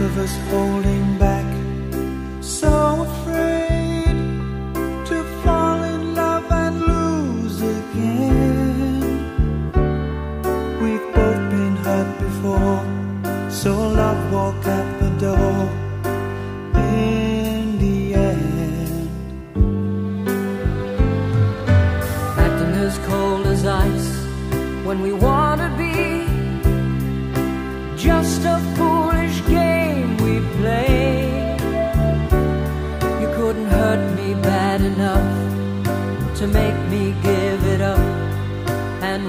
was holding back, so afraid to fall in love and lose again. We've both been hurt before, so love walk out the door in the end. acting as cold as ice when we want to be just a foolish hurt me bad enough to make me give it up and